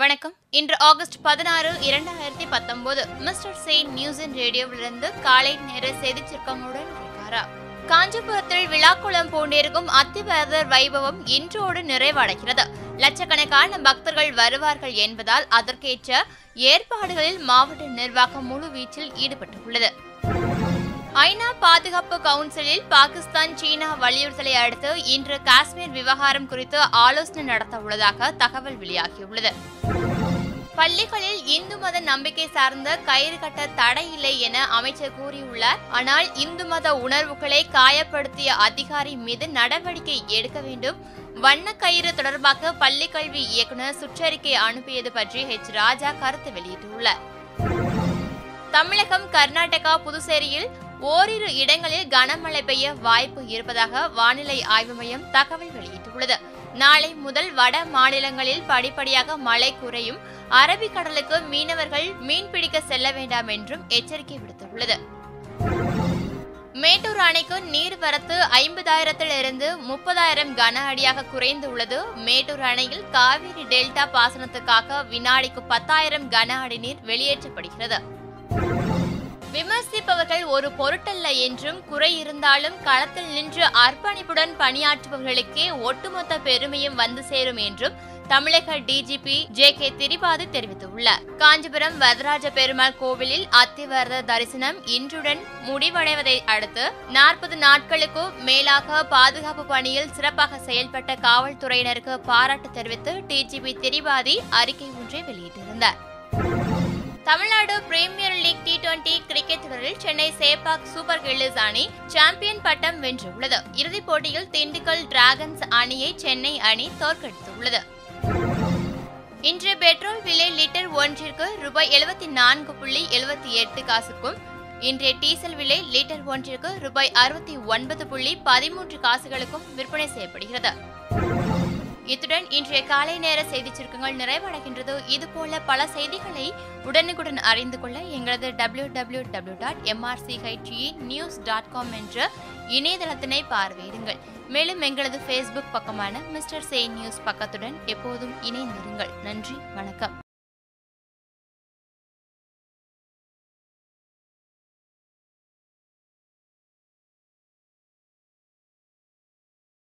வணக்கம். இன்று ஆகஸ்ட் பதினாறு இரண்டாயிரத்தி பத்தொன்பது. மிஸ்டர் செயின் நியூஸ் இன் ரேடியோவிலிருந்து காலை நேர செய்தி சுருக்கங்களுடன் இருக்காரா காஞ்சிபுரத்தில் விழாக்குளம் பூண்டிருக்கும் அத்திவரதர் வைபவம் இன்றோடு நிறைவடைகிறது. லட்சக்கணக்கான பக்தர்கள் வருவார்கள் என்பதால் அதற்கேற்ற ஏற்பாடுகளில் மாவட்ட நிர்வாகம் முழுவீச்சில் ஈடுபட்டுள்ளது. ஐநா பாதுகாப்பு கவுன்சிலில் பாகிஸ்தான் சீனா வலியுறுத்தலை அடுத்து இன்று காஷ்மீர் விவகாரம் குறித்து ஆலோசனை நடத்த உள்ளதாக தகவல் வெளியாகியுள்ளது. பள்ளிகளில் இந்து மத நம்பிக்கை சார்ந்த கயிறு கட்ட தடை இல்லை என அமைச்சர் கூறியுள்ளார். ஆனால் இந்து மத உணர்வுகளை காயப்படுத்திய அதிகாரி மீது நடவடிக்கை எடுக்க வேண்டும். வண்ண கயிறு தொடர்பாக பள்ளிக்கல்வி இயக்குநர் சுற்றறிக்கை அனுப்பியது பற்றி ஹெச் ராஜா கருத்து வெளியிட்டுள்ளார். தமிழகம் கர்நாடகா புதுச்சேரியில் ஓரிரு இடங்களில் கனமழை பெய்ய வாய்ப்பு இருப்பதாக வானிலை ஆய்வு மையம் தகவல் வெளியிட்டுள்ளது. நாளை முதல் வட மாநிலங்களில் படிப்படியாக மழை குறையும். அரபிக்கடலுக்கு மீனவர்கள் மீன்பிடிக்க செல்ல வேண்டாம் என்றும் எச்சரிக்கை விடுத்துள்ளது. மேட்டூர் அணைக்கு நீர்வரத்து ஐம்பதாயிரத்திலிருந்து முப்பதாயிரம் கன அடியாக குறைந்துள்ளது. மேட்டூர் அணையில் காவிரி டெல்டா பாசனத்துக்காக வினாடிக்கு பத்தாயிரம் கன அடி நீர் வெளியேற்றப்படுகிறது. விமர்சிப்பவர்கள் ஒரு பொருட்டல்ல என்றும் குறை இருந்தாலும் களத்தில் நின்று அர்ப்பணிப்புடன் பணியாற்றுபவர்களுக்கே ஒட்டுமொத்த பெருமையும் வந்து சேரும் என்றும் தமிழக டிஜிபி ஜே கே திரிபாதி தெரிவித்துள்ளார். காஞ்சிபுரம் வரதராஜ பெருமாள் கோவிலில் அத்திவரத தரிசனம் இன்றுடன் முடிவடைவதை அடுத்து நாற்பது நாட்களுக்கு மேலாக பாதுகாப்பு பணியில் சிறப்பாக செயல்பட்ட காவல்துறையினருக்கு பாராட்டு தெரிவித்து டிஜிபி திரிபாதி அறிக்கை ஒன்றை வெளியிட்டிருந்தார். Tamil Nadu premier league twenty cricket தொடரில் சென்னை சேப்பாக் சூப்பர் கில்லிஸ் அணி சாம்பியன் பட்டம் வென்றுள்ளது. இறுதிப் போட்டியில் திண்டுக்கல் டிராகன்ஸ் அணியை சென்னை அணி தோற்கடித்துள்ளது. இன்று பெட்ரோல் விலை லிட்டர் ஒன்றிற்கு ரூபாய் எழுபத்தி நான்கு புள்ளி எழுபத்தி எட்டு காசுக்கும் இன்றைய டீசல் விலை லிட்டர் ஒன்றிற்கு ரூபாய் அறுபத்தி ஒன்பது புள்ளி பதிமூன்று காசுகளுக்கும் விற்பனை செய்யப்படுகிறது. இத்துடன் இன்றைய காலை நேர செய்திச் சுருக்கங்கள் நிறைவடைகின்றது. இதுபோல பல செய்திகளை உடனுக்குடன் அறிந்து கொள்ள எங்களது W W W dot MRCHE news dot com என்ற இணையதளத்தினை பார்வையிடுங்கள். மேலும் எங்களது ஃபேஸ்புக் பக்கமான மிஸ்டர் சே நியூஸ் பக்கத்துடன் எப்போதும் இணைந்திருங்கள். நன்றி வணக்கம்.